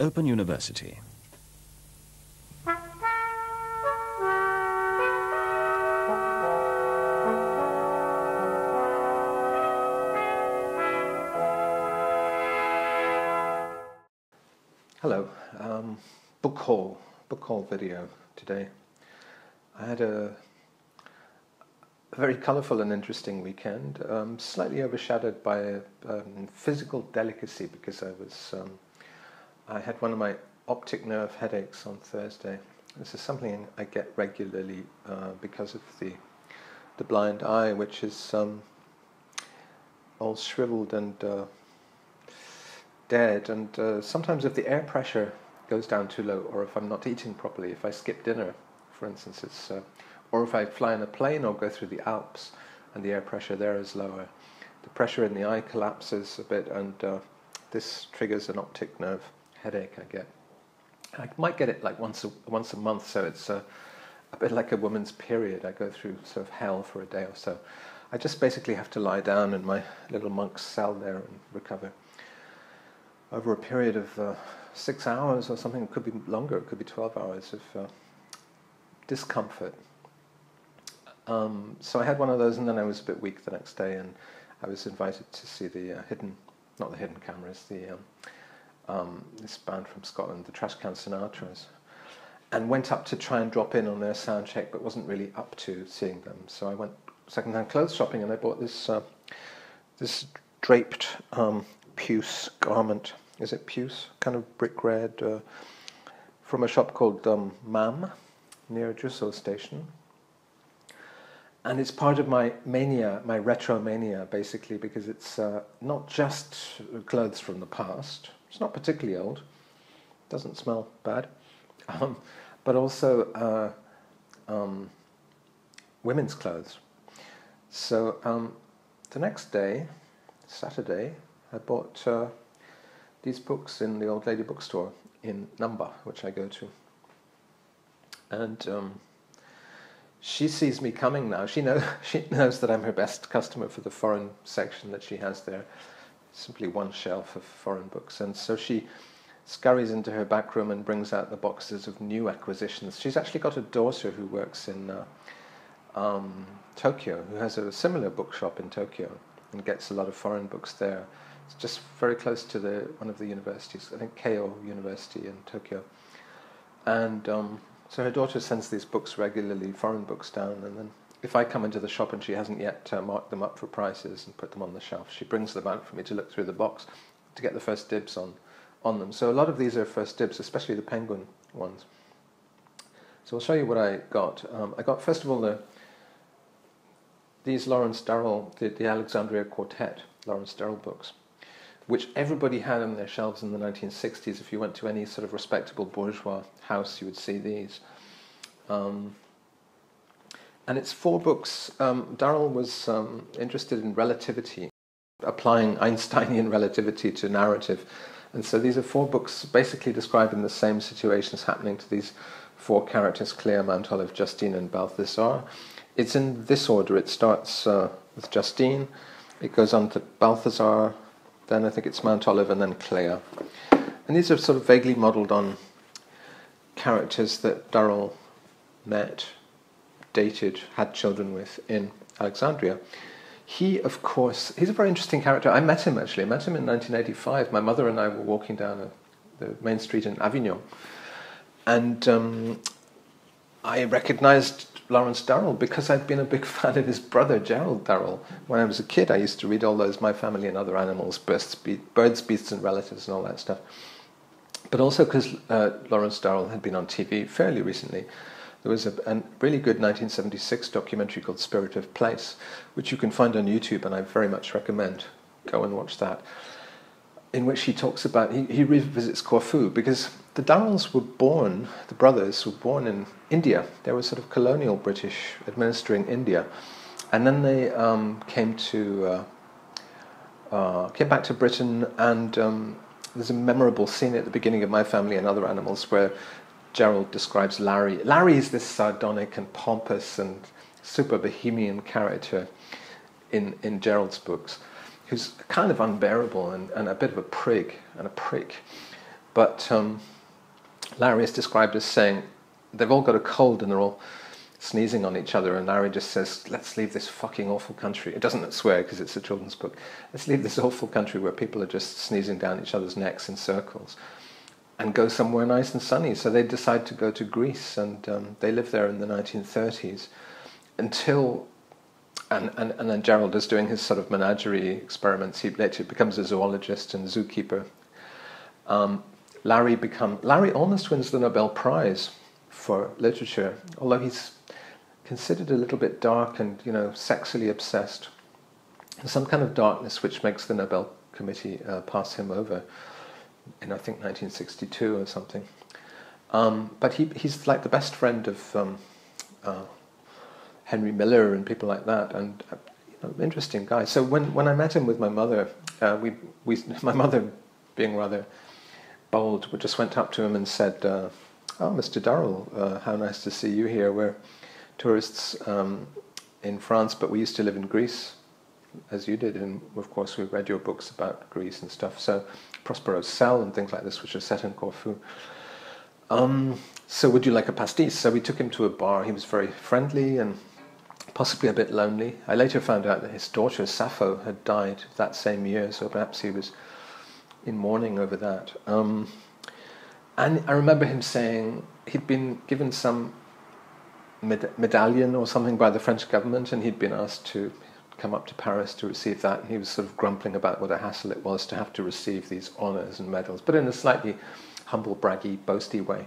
Open University. Hello, um, book haul, book haul video today. I had a, a very colourful and interesting weekend, um, slightly overshadowed by um, physical delicacy because I was um, I had one of my optic nerve headaches on Thursday. This is something I get regularly uh, because of the the blind eye, which is um, all shriveled and uh, dead. And uh, sometimes, if the air pressure goes down too low, or if I'm not eating properly, if I skip dinner, for instance, it's, uh, or if I fly in a plane or go through the Alps and the air pressure there is lower, the pressure in the eye collapses a bit, and uh, this triggers an optic nerve headache I get. I might get it like once a, once a month, so it's a, a bit like a woman's period. I go through sort of hell for a day or so. I just basically have to lie down in my little monk's cell there and recover over a period of uh, six hours or something. It could be longer. It could be twelve hours of uh, discomfort. Um, so I had one of those, and then I was a bit weak the next day, and I was invited to see the uh, hidden, not the hidden cameras, the um, um, this band from Scotland, the Trashcan Sinatras, and went up to try and drop in on their sound check, but wasn't really up to seeing them. So I went second-hand clothes shopping, and I bought this uh, this draped um, puce garment. Is it puce? Kind of brick red, uh, from a shop called um, Mam near Juso Station. And it's part of my mania, my retro mania, basically, because it's uh, not just clothes from the past, it's not particularly old. Doesn't smell bad. Um, but also uh, um, women's clothes. So um, the next day, Saturday, I bought uh, these books in the old lady bookstore in Namba, which I go to. And um, she sees me coming now. She know she knows that I'm her best customer for the foreign section that she has there simply one shelf of foreign books. And so she scurries into her back room and brings out the boxes of new acquisitions. She's actually got a daughter who works in uh, um, Tokyo, who has a similar bookshop in Tokyo and gets a lot of foreign books there. It's just very close to the one of the universities, I think Keio University in Tokyo. And um, so her daughter sends these books regularly, foreign books down, and then if I come into the shop and she hasn't yet uh, marked them up for prices and put them on the shelf, she brings them out for me to look through the box to get the first dibs on, on them. So a lot of these are first dibs, especially the penguin ones. So I'll show you what I got. Um, I got first of all the these Lawrence Durrell, the, the Alexandria Quartet, Lawrence Durrell books, which everybody had on their shelves in the 1960s. If you went to any sort of respectable bourgeois house, you would see these. Um, and it's four books. Um, Durrell was um, interested in relativity, applying Einsteinian relativity to narrative. And so these are four books basically describing the same situations happening to these four characters Clea, Mount Olive, Justine, and Balthazar. It's in this order. It starts uh, with Justine, it goes on to Balthazar, then I think it's Mountolive, and then Clea. And these are sort of vaguely modelled on characters that Durrell met dated, had children with in Alexandria. He, of course, he's a very interesting character. I met him actually. I met him in 1985. My mother and I were walking down a, the main street in Avignon, and um, I recognized Lawrence Durrell because I'd been a big fan of his brother Gerald Durrell. When I was a kid, I used to read all those My Family and Other Animals, Birds, Be- Birds Beasts and Relatives, and all that stuff. But also because uh, Lawrence Durrell had been on TV fairly recently there was a, a, really good 1976 documentary called Spirit of Place, which you can find on YouTube, and I very much recommend. Go and watch that. In which he talks about, he, he revisits Corfu because the Durrells were born, the brothers were born in India. They were sort of colonial British administering India. And then they um, came to, uh, uh, came back to Britain and um, there's a memorable scene at the beginning of My Family and Other Animals where Gerald describes Larry. Larry is this sardonic and pompous and super bohemian character in, in Gerald's books, who's kind of unbearable and, and a bit of a prig and a prick. but um, Larry is described as saying they've all got a cold and they're all sneezing on each other, and Larry just says, "Let's leave this fucking awful country." It doesn't swear because it's a children's book. Let's leave this awful country where people are just sneezing down each other's necks in circles, and go somewhere nice and sunny. So they decide to go to Greece, and um, they live there in the 1930s until. And, and, and then Gerald is doing his sort of menagerie experiments. He later becomes a zoologist and zookeeper. Um, Larry become Larry almost wins the Nobel Prize for literature, although he's considered a little bit dark and you know sexually obsessed. some kind of darkness which makes the Nobel Committee uh, pass him over in I think 1962 or something. Um, but he, he's like the best friend of um, uh, Henry Miller and people like that, and uh, you know, interesting guy. So when, when I met him with my mother, uh, we, we my mother, being rather bold, we just went up to him and said, uh, "Oh, Mr. Durrell, uh, how nice to see you here. We're tourists um, in France, but we used to live in Greece, as you did, and of course we read your books about Greece and stuff. So Prospero's Cell and things like this, which are set in Corfu. Um, so would you like a pastis? So we took him to a bar. He was very friendly and possibly a bit lonely. I later found out that his daughter Sappho had died that same year, so perhaps he was in mourning over that. Um, and I remember him saying he'd been given some med- medallion or something by the French government, and he'd been asked to come up to Paris to receive that. And he was sort of grumbling about what a hassle it was to have to receive these honours and medals, but in a slightly humble, braggy, boasty way.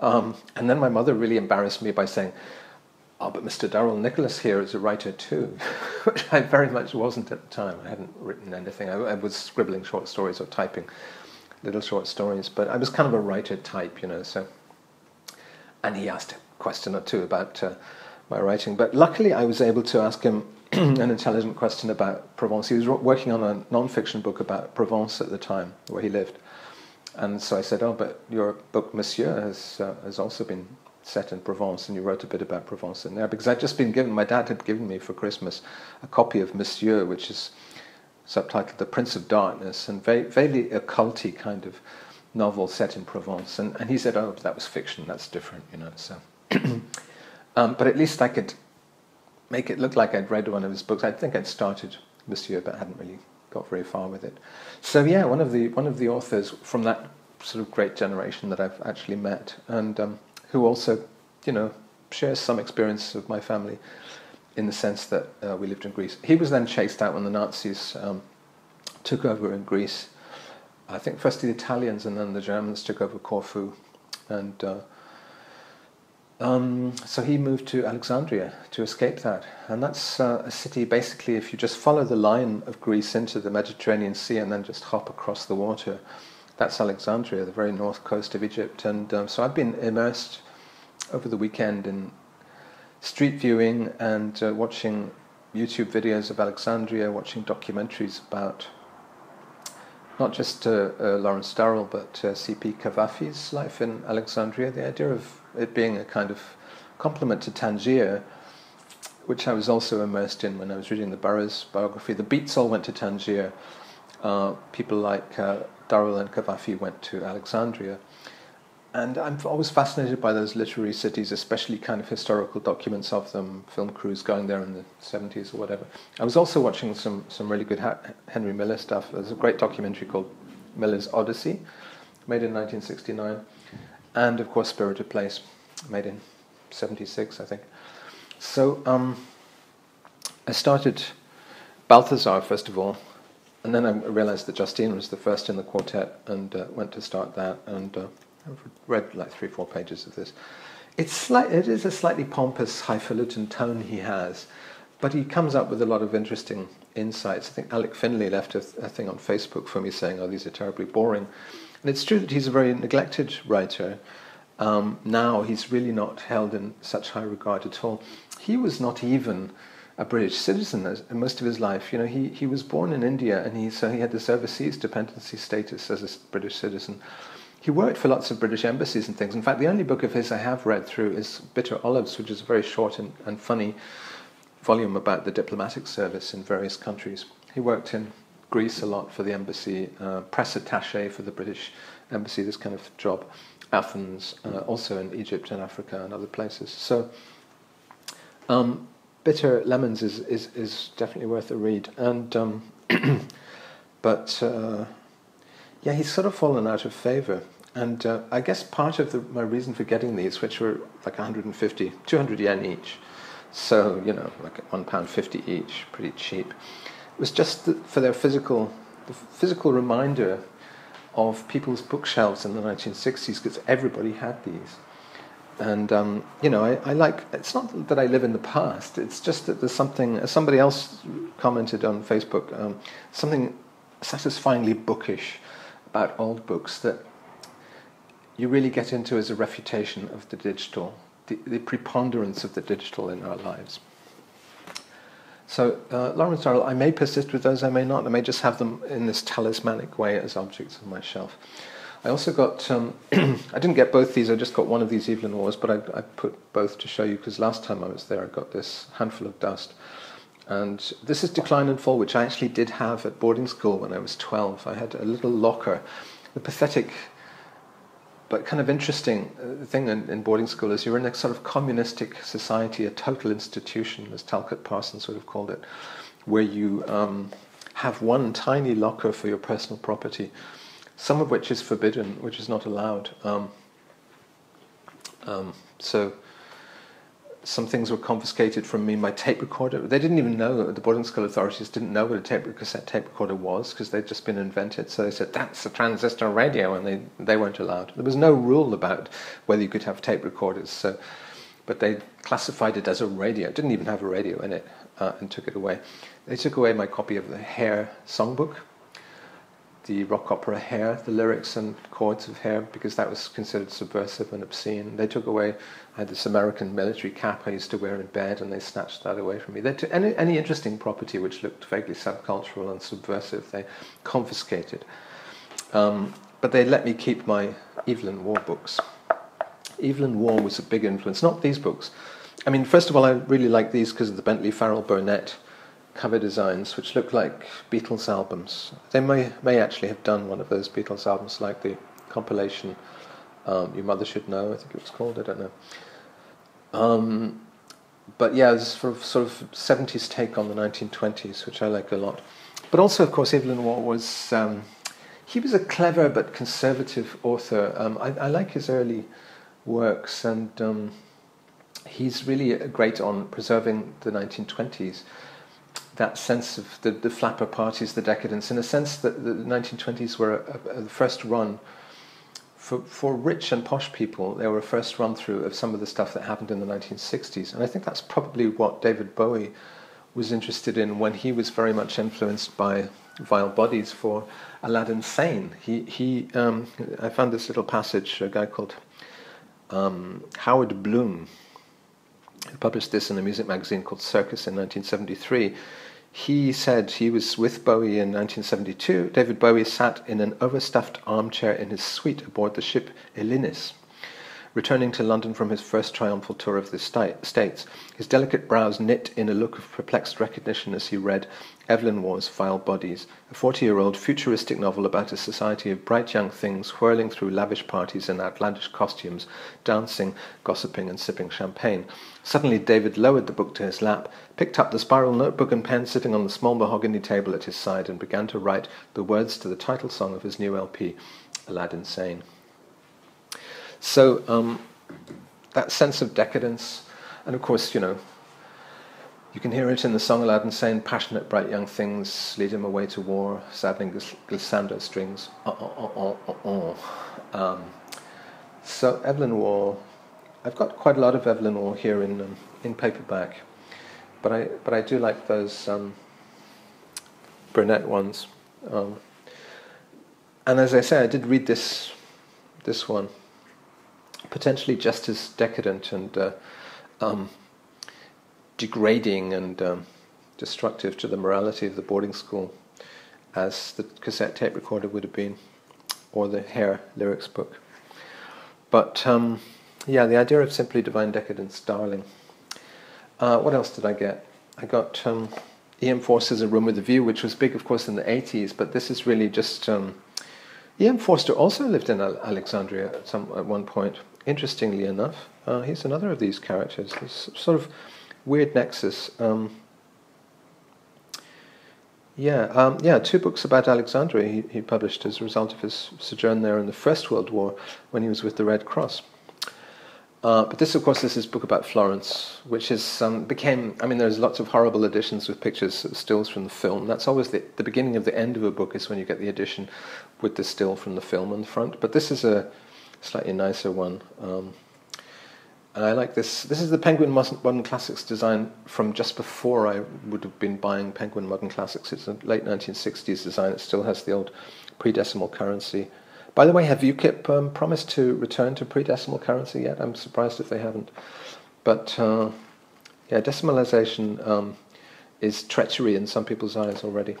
Um, and then my mother really embarrassed me by saying, Oh, but Mr. Durrell Nicholas here is a writer too, which I very much wasn't at the time. I hadn't written anything. I, I was scribbling short stories or typing little short stories, but I was kind of a writer type, you know. So, and he asked a question or two about uh, my writing. But luckily, I was able to ask him an intelligent question about Provence. He was working on a non-fiction book about Provence at the time, where he lived. And so I said, "Oh, but your book, Monsieur, has uh, has also been set in Provence, and you wrote a bit about Provence in there because I'd just been given. My dad had given me for Christmas a copy of Monsieur, which is subtitled "The Prince of Darkness," and very, vaguely occulty kind of novel set in Provence. And, and he said, "Oh, that was fiction. That's different, you know." So um, but at least I could make it look like I'd read one of his books. I think I'd started Monsieur, but hadn't really got very far with it. So yeah, one of the one of the authors from that sort of great generation that I've actually met, and um, who also, you know, shares some experience of my family, in the sense that uh, we lived in Greece. He was then chased out when the Nazis um, took over in Greece. I think first the Italians and then the Germans took over Corfu, and uh, um, so he moved to Alexandria to escape that. And that's uh, a city, basically, if you just follow the line of Greece into the Mediterranean Sea and then just hop across the water, that's Alexandria, the very north coast of Egypt. And um, so I've been immersed over the weekend in street viewing and uh, watching YouTube videos of Alexandria, watching documentaries about not just uh, uh, Lawrence Durrell, but uh, C.P. Cavafy's life in Alexandria. The idea of it being a kind of complement to Tangier, which I was also immersed in when I was reading the Burroughs biography. The Beats all went to Tangier. Uh, people like uh, and Cavafy went to Alexandria. And I'm always fascinated by those literary cities, especially kind of historical documents of them, film crews going there in the 70s or whatever. I was also watching some, some really good ha- Henry Miller stuff. There's a great documentary called Miller's Odyssey, made in 1969 and of course Spirit of Place, made in '76, I think. So um, I started Balthazar first of all, and then I realized that Justine was the first in the quartet, and uh, went to start that, and uh, I've read like three, four pages of this. It's it is a slightly pompous, highfalutin tone he has, but he comes up with a lot of interesting insights. I think Alec Finlay left a, a thing on Facebook for me saying, "Oh, these are terribly boring." And it's true that he's a very neglected writer. Um, now he's really not held in such high regard at all. He was not even a British citizen as, most of his life. You know, he, he was born in India and he, so he had this overseas dependency status as a British citizen. He worked for lots of British embassies and things. In fact, the only book of his I have read through is Bitter Olives, which is a very short and, and funny volume about the diplomatic service in various countries. He worked in Greece a lot for the embassy, uh, press attaché for the British embassy, this kind of job. Athens, uh, also in Egypt and Africa and other places. So, um, Bitter Lemons is, is, is definitely worth a read. And um, but uh, yeah, he's sort of fallen out of favor. And uh, I guess part of the, my reason for getting these, which were like 150, 200 yen each, so you know, like one pound fifty each, pretty cheap, was just for their physical, the physical reminder of people's bookshelves in the 1960s because everybody had these. And um, you know, I, I, like. It's not that I live in the past. It's just that there's something. As somebody else commented on Facebook, um, something satisfyingly bookish about old books that you really get into as a refutation of the digital, the, the preponderance of the digital in our lives. So, uh, Lawrence Durrell, I may persist with those, I may not. I may just have them in this talismanic way as objects on my shelf. I also got, um, I didn't get both these, I just got one of these Evelyn Waughs, but I, I put both to show you because last time I was there I got this handful of dust. And this is Decline and Fall, which I actually did have at boarding school when I was 12. I had a little locker. The pathetic but kind of interesting uh, thing in, in, boarding school is you're in a sort of communistic society, a total institution, as Talcott Parsons sort of called it, where you um, have one tiny locker for your personal property, some of which is forbidden, which is not allowed. Um, um, so some things were confiscated from me. My tape recorder, they didn't even know, the boarding school authorities didn't know what a tape, cassette tape recorder was because they'd just been invented. So they said, that's a transistor radio, and they, they weren't allowed. There was no rule about whether you could have tape recorders. So, but they classified it as a radio. It didn't even have a radio in it uh, and took it away. They took away my copy of the Hair songbook the rock opera Hair, the lyrics and chords of Hair, because that was considered subversive and obscene. They took away, I had this American military cap I used to wear in bed, and they snatched that away from me. They took any, any interesting property which looked vaguely subcultural and subversive, they confiscated. Um, but they let me keep my Evelyn Waugh books. Evelyn Waugh was a big influence, not these books. I mean, first of all, I really like these because of the Bentley Farrell Burnett cover designs which look like Beatles albums. They may may actually have done one of those Beatles albums, like the compilation um, "Your Mother Should Know," I think it was called. I don't know. Um, but yeah, this sort of sort of seventies take on the nineteen twenties, which I like a lot. But also, of course, Evelyn Waugh was um, he was a clever but conservative author. Um, I, I, like his early works, and um, he's really great on preserving the nineteen twenties that sense of the, the flapper parties, the decadence, in a sense that the 1920s were a, a, a first run for, for rich and posh people, they were a first run through of some of the stuff that happened in the 1960s. And I think that's probably what David Bowie was interested in when he was very much influenced by Vile Bodies for Aladdin Sane. He, he, um, I found this little passage, a guy called um, Howard Bloom, who published this in a music magazine called Circus in 1973 he said he was with Bowie in 1972. David Bowie sat in an overstuffed armchair in his suite aboard the ship Ellinis. Returning to London from his first triumphal tour of the States, his delicate brows knit in a look of perplexed recognition as he read Evelyn Waugh's Vile Bodies, a 40 year old futuristic novel about a society of bright young things whirling through lavish parties in outlandish costumes, dancing, gossiping, and sipping champagne. Suddenly, David lowered the book to his lap, picked up the spiral notebook and pen sitting on the small mahogany table at his side, and began to write the words to the title song of his new LP, Aladdin Sane. So, um, that sense of decadence, and of course, you know, you can hear it in the song Aladdin Sane, passionate, bright young things lead him away to war, saddening glissando strings. Uh, uh, uh, um, so Evelyn Waugh, I've got quite a lot of Evelyn Waugh here in um, in paperback, but I but I do like those um, Burnett ones. Um, and as I say, I did read this this one, potentially just as decadent and uh, um, degrading and um, destructive to the morality of the boarding school as the cassette tape recorder would have been, or the Hair lyrics book. But um, yeah, the idea of simply divine decadence, darling. Uh, what else did I get? I got um, EM Forster's A Room with a View, which was big, of course, in the 80s, but this is really just um, E.M. Forster also lived in Alexandria at, some, at one point, interestingly enough. Uh, he's another of these characters, this sort of weird nexus. Um, yeah, um, yeah, two books about Alexandria he, he published as a result of his sojourn there in the First World War when he was with the Red Cross. Uh, but this, of course, is his book about Florence, which is um, became. I mean, there's lots of horrible editions with pictures, stills from the film. That's always the, the beginning of the end of a book is when you get the edition with the still from the film on the front. But this is a slightly nicer one, um, and I like this. This is the Penguin Modern Classics design from just before I would have been buying Penguin Modern Classics. It's a late 1960s design. It still has the old pre-decimal currency by the way, have UKIP um, promised to return to pre-decimal currency yet? I'm surprised if they haven't. But uh, yeah, decimalization um, is treachery in some people's eyes already.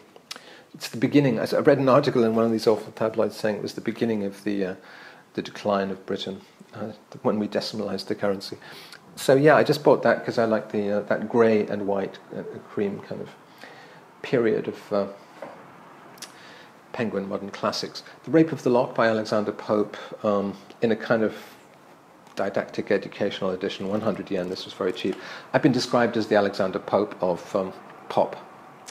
It's the beginning. I read an article in one of these awful tabloids saying it was the beginning of the uh, the decline of Britain uh, when we decimalized the currency. So yeah, I just bought that because I like the uh, that grey and white uh, cream kind of period of uh, Penguin Modern Classics. The Rape of the Lock by Alexander Pope um, in a kind of didactic educational edition, 100 yen. This was very cheap. I've been described as the Alexander Pope of um, pop,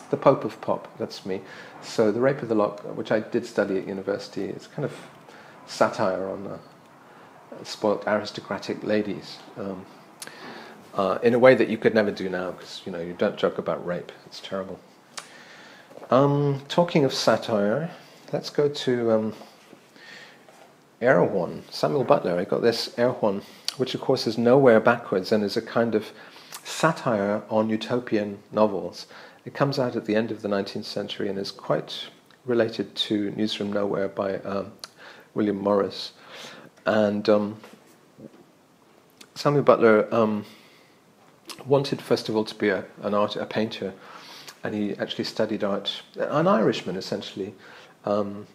the Pope of pop. That's me. So the Rape of the Lock, which I did study at university, it's kind of satire on uh, spoilt aristocratic ladies. Um, uh, in a way that you could never do now, because you know you don't joke about rape; it's terrible. Um, talking of satire, let's go to um, Erewhon. Samuel Butler. I got this Erewhon, which of course is nowhere backwards and is a kind of satire on utopian novels. It comes out at the end of the 19th century and is quite related to News from Nowhere by um, William Morris. And um, Samuel Butler um, wanted, first of all, to be a, an art, a painter and he actually studied art. An Irishman, essentially, um,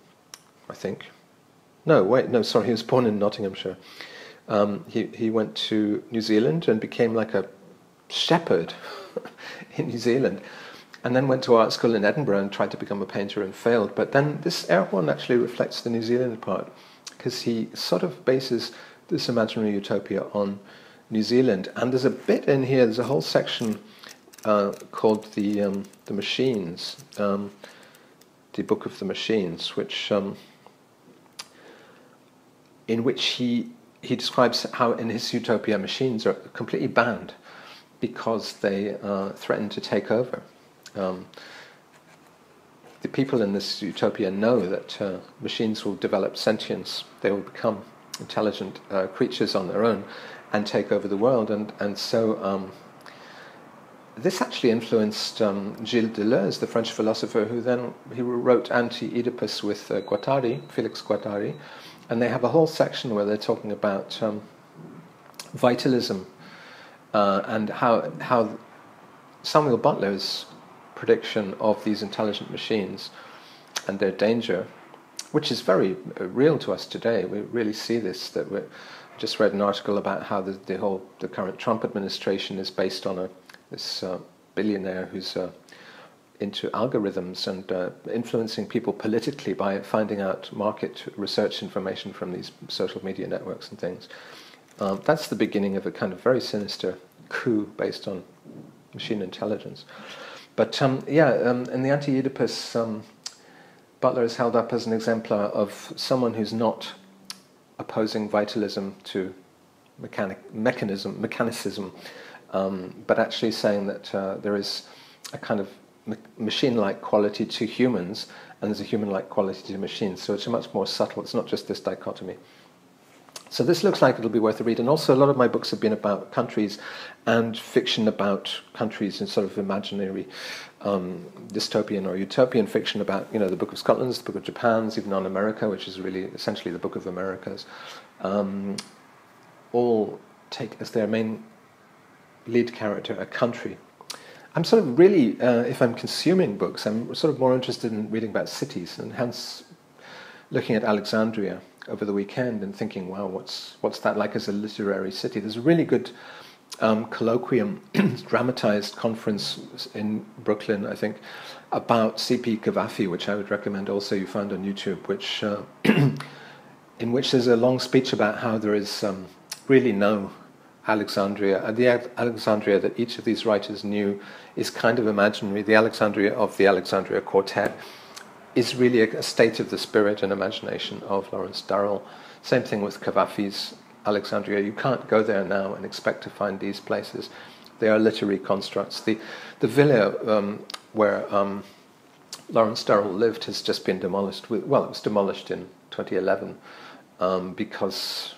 I think. No, wait, no, sorry, he was born in Nottinghamshire. Um, he he went to New Zealand and became like a shepherd in New Zealand, and then went to art school in Edinburgh and tried to become a painter and failed. But then this Erewhon actually reflects the New Zealand part because he sort of bases this imaginary utopia on New Zealand, and there's a bit in here. There's a whole section uh, called the um, the Machines, um, the Book of the Machines, which um, in which he he describes how in his utopia machines are completely banned because they uh, threaten to take over. Um, the people in this utopia know that uh, machines will develop sentience; they will become intelligent uh, creatures on their own and take over the world, and and so um, this actually influenced um, Gilles Deleuze, the French philosopher, who then he wrote Anti-Oedipus with uh, Guattari, Felix Guattari, and they have a whole section where they're talking about um, vitalism uh, and how how Samuel Butler's prediction of these intelligent machines and their danger, which is very uh, real to us today. We really see this. That we just read an article about how the, the whole the current Trump administration is based on a this uh, billionaire who's uh, into algorithms and uh, influencing people politically by finding out market research information from these social media networks and things. Um, that's the beginning of a kind of very sinister coup based on machine intelligence. But um, yeah, um, in the Anti Oedipus, um, Butler is held up as an exemplar of someone who's not opposing vitalism to mechanic, mechanism, mechanicism, um, but actually saying that uh, there is a kind of machine like quality to humans and there's a human like quality to machines. So it's a much more subtle, it's not just this dichotomy. So this looks like it'll be worth a read. And also, a lot of my books have been about countries and fiction about countries and sort of imaginary um, dystopian or utopian fiction about, you know, the Book of Scotland's, the Book of Japan's, even on America, which is really essentially the Book of Americas. Um, all take as their main lead character a country. I'm sort of really, uh, if I'm consuming books, I'm sort of more interested in reading about cities, and hence looking at Alexandria over the weekend and thinking, wow, what's what's that like as a literary city? There's a really good um, colloquium, dramatized conference in Brooklyn, I think, about C.P. Cavafy, which I would recommend also you find on YouTube, which uh, in which there's a long speech about how there is um, really no Alexandria. Uh, the Alexandria that each of these writers knew is kind of imaginary. The Alexandria of the Alexandria Quartet is really a, a state of the spirit and imagination of Lawrence Durrell. Same thing with Cavafy's Alexandria. You can't go there now and expect to find these places. They are literary constructs. The, the villa um, where um, Lawrence Durrell lived has just been demolished. With, well, it was demolished in 2011 um, because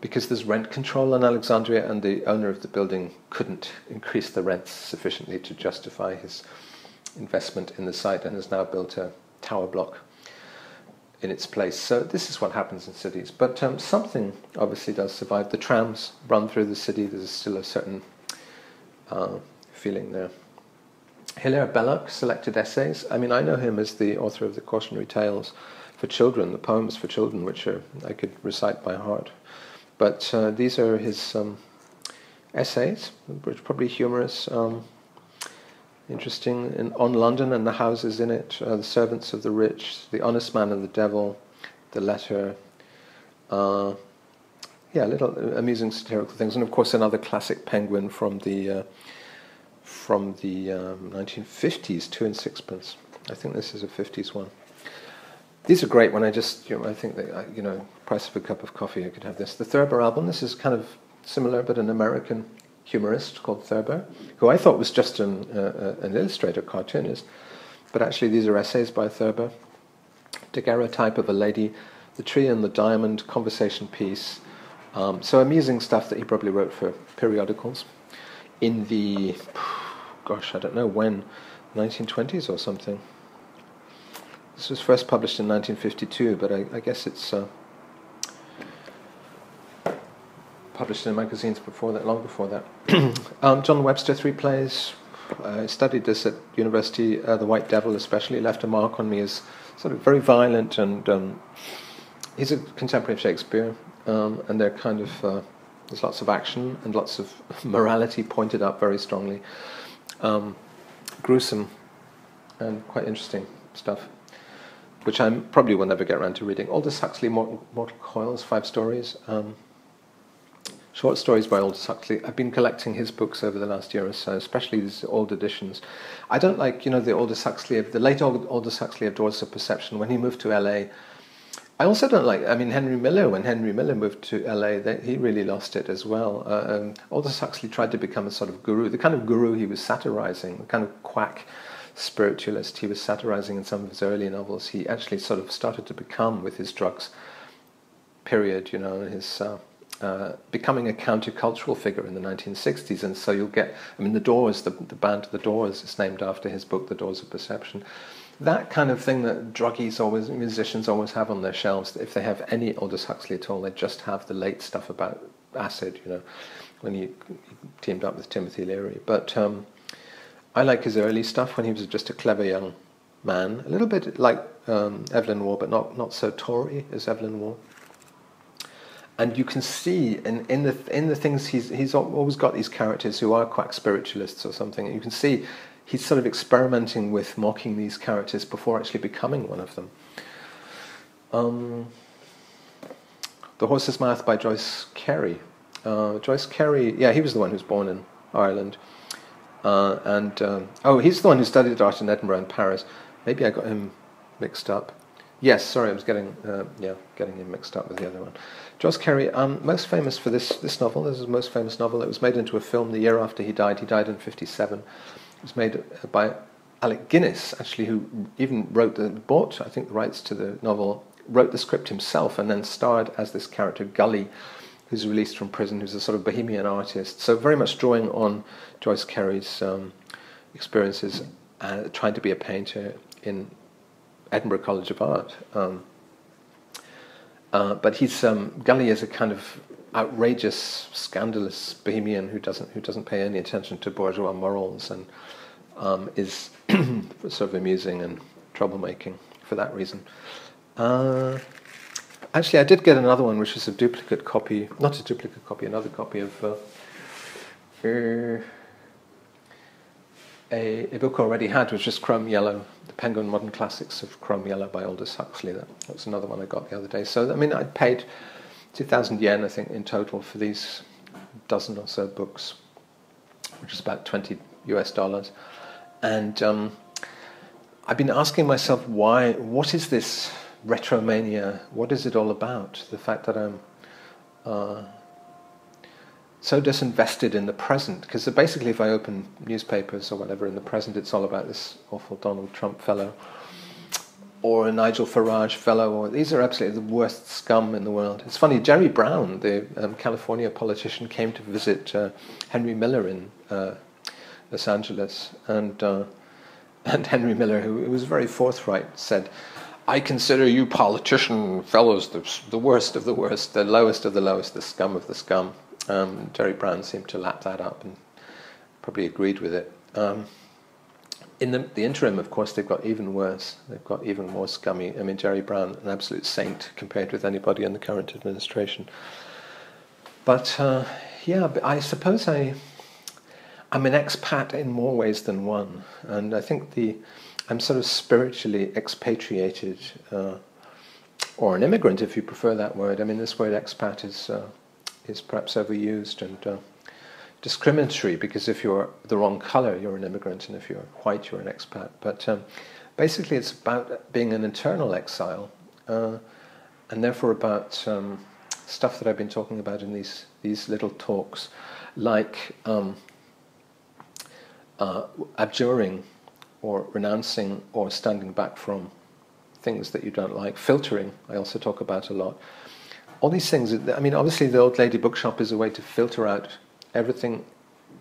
because there's rent control in Alexandria, and the owner of the building couldn't increase the rents sufficiently to justify his investment in the site, and has now built a tower block in its place. So this is what happens in cities. But um, something obviously does survive. The trams run through the city. There's still a certain uh, feeling there. Hilaire Belloc selected essays. I mean, I know him as the author of the cautionary tales for children, the poems for children, which are, I could recite by heart. But uh, these are his um, essays, which are probably humorous, um, interesting, in, on London and the houses in it, uh, the servants of the rich, the honest man and the devil, the letter. Uh, yeah, little amusing satirical things, and of course another classic penguin from the uh, from the um, 1950s, Two and Sixpence. I think this is a 50s one. These are great when I just, you know, I think that, you know, price of a cup of coffee, I could have this. The Thurber album, this is kind of similar, but an American humorist called Thurber, who I thought was just an, uh, uh an illustrator, cartoonist. But actually, these are essays by Thurber. Daguerreotype of a Lady, The Tree and the Diamond, Conversation Piece. Um, so amusing stuff that he probably wrote for periodicals. In the, gosh, I don't know when, 1920s or something. This was first published in 1952, but I, I guess it's uh, published in magazines before that, long before that. um, John Webster, three plays. I studied this at university. Uh, the White Devil, especially, left a mark on me as sort of very violent, and um, he's a contemporary of Shakespeare, um, and they're kind of uh, there's lots of action and lots of morality pointed up very strongly. Um, gruesome and quite interesting stuff which I probably will never get around to reading. Aldous Huxley, Mortal, Mortal Coils, five stories. Um, short stories by Aldous Huxley. I've been collecting his books over the last year or so, especially these old editions. I don't like, you know, the Aldous Huxley, the late Aldous Huxley of Doors of Perception when he moved to LA. I also don't like, I mean, Henry Miller, when Henry Miller moved to LA, they, he really lost it as well. Uh, um, Aldous Huxley tried to become a sort of guru, the kind of guru he was satirizing, the kind of quack spiritualist he was satirizing in some of his early novels, he actually sort of started to become, with his drugs period, you know, his uh, uh, becoming a countercultural figure in the 1960s. And so you'll get, I mean, The Doors, the, the band The Doors is named after his book, The Doors of Perception. That kind of thing that druggies always, musicians always have on their shelves, if they have any Aldous Huxley at all, they just have the late stuff about acid, you know, when he, teamed up with Timothy Leary. But um, I like his early stuff when he was just a clever young man, a little bit like um, Evelyn Waugh, but not, not so Tory as Evelyn Waugh. And you can see in, in the in the things he's he's always got these characters who are quack spiritualists or something. You can see he's sort of experimenting with mocking these characters before actually becoming one of them. Um, the Horse's Mouth by Joyce Cary. Uh, Joyce Cary, yeah, he was the one who was born in Ireland. Uh, and um, oh, he's the one who studied art in Edinburgh and Paris. Maybe I got him mixed up. Yes, sorry, I was getting uh, yeah getting him mixed up with the other one. Joyce Cary, um, most famous for this this novel. This is the most famous novel. It was made into a film the year after he died. He died in '57. It was made uh, by Alec Guinness, actually, who even wrote the bought I think the rights to the novel, wrote the script himself, and then starred as this character Gully who's released from prison, who's a sort of bohemian artist. So very much drawing on Joyce Cary's um, experiences, uh, trying to be a painter in Edinburgh College of Art. Um, uh, but he's um, Gully is a kind of outrageous, scandalous bohemian who doesn't who doesn't pay any attention to bourgeois morals and um, is sort of amusing and troublemaking for that reason. Uh, Actually, I did get another one, which is a duplicate copy, not a duplicate copy, another copy of. Uh, uh, a, a, book already had, which was Crome Yellow, The Penguin Modern Classics of Crome Yellow by Aldous Huxley. That, that was another one I got the other day. So, I mean, I paid 2,000 yen, I think, in total for these dozen or so books, which is about 20 US dollars. And um, I've been asking myself, why, what is this retromania? What is it all about? The fact that I'm uh, so disinvested in the present, because basically, if I open newspapers or whatever in the present, it's all about this awful Donald Trump fellow or a Nigel Farage fellow, or these are absolutely the worst scum in the world. It's funny, Jerry Brown, the um, California politician, came to visit uh, Henry Miller in uh, Los Angeles, and uh, and Henry Miller, who, was very forthright, said, "I consider you politician fellows the, the worst of the worst, the lowest of the lowest, the scum of the scum." Um, Jerry Brown seemed to lap that up and probably agreed with it. Um, in the, the, interim, of course, they've got even worse. They've got even more scummy. I mean, Jerry Brown, an absolute saint compared with anybody in the current administration. But uh, yeah, I suppose I, I'm an expat in more ways than one, and I think the, I'm sort of spiritually expatriated, uh, or an immigrant, if you prefer that word. I mean, this word expat is uh, is perhaps overused and uh, discriminatory because if you're the wrong color, you're an immigrant, and if you're white, you're an expat. But um, basically, it's about being an internal exile, uh, and therefore about um, stuff that I've been talking about in these these little talks, like um, uh, abjuring or renouncing or standing back from things that you don't like, filtering. I also talk about a lot all these things. I mean, obviously, the old lady bookshop is a way to filter out everything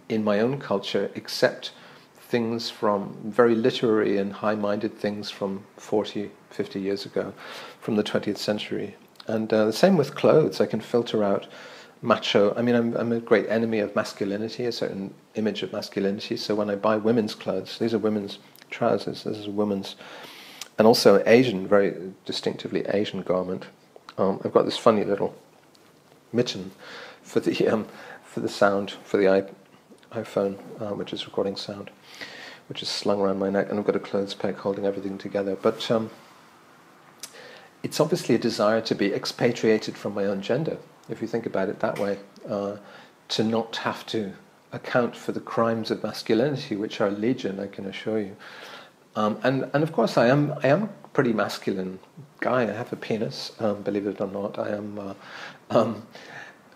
in my own culture except things from very literary and high minded things from 40, 50 years ago, from the 20th century. And uh, the same with clothes. I can filter out macho. I mean, I'm, I'm a great enemy of masculinity, a certain image of masculinity. So when I buy women's clothes, these are women's trousers, this is a woman's, and also Asian, very distinctively Asian garment um, I've got this funny little mitten for the um, for the sound for the iPhone, uh, which is recording sound, which is slung around my neck, and I've got a clothes peg holding everything together. But um, it's obviously a desire to be expatriated from my own gender, if you think about it that way, uh, to not have to account for the crimes of masculinity, which are legion, I can assure you. Um, and and of course, I am I am pretty masculine guy. I have a penis, um, believe it or not. I am uh, um,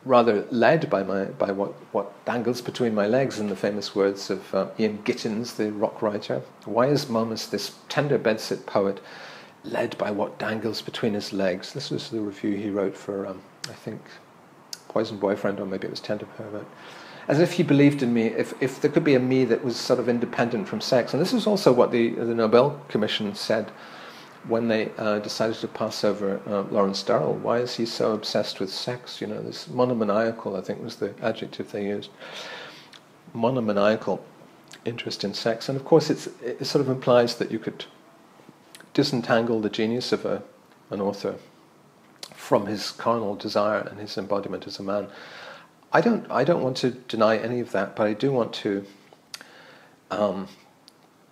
rather led by my by what what dangles between my legs. In the famous words of uh, Ian Gittins, the rock writer, why is Momus, this tender bedsit poet, led by what dangles between his legs? This was the review he wrote for um, I think Poison Boyfriend, or maybe it was Tender Pervert as if he believed in me, if, if there could be a me that was sort of independent from sex. And this is also what the, the Nobel Commission said when they uh, decided to pass over uh, Lawrence Durrell. Why is he so obsessed with sex? You know, this monomaniacal, I think was the adjective they used. Monomaniacal interest in sex. And of course, it sort of implies that you could disentangle the genius of a, an author from his carnal desire and his embodiment as a man. I don't, I don't want to deny any of that, but I do want to um,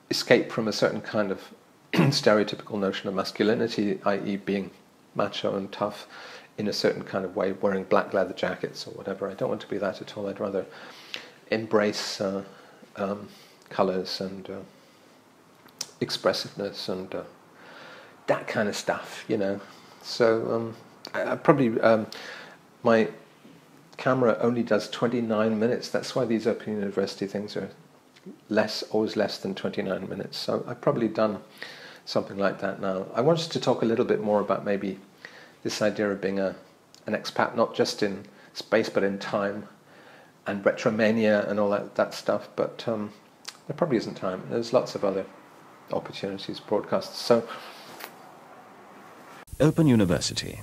escape from a certain kind of stereotypical notion of masculinity, i.e., being macho and tough in a certain kind of way, wearing black leather jackets or whatever. I don't want to be that at all. I'd rather embrace uh, um, colors and uh, expressiveness and uh, that kind of stuff, you know. So um, I, I, probably um, my camera only does 29 minutes. That's why these Open University things are less, always less than 29 minutes. So I've probably done something like that now. I wanted to talk a little bit more about maybe this idea of being a, an expat, not just in space but in time, and retromania and all that, that stuff. But um, there probably isn't time. There's lots of other opportunities, broadcasts. So, Open University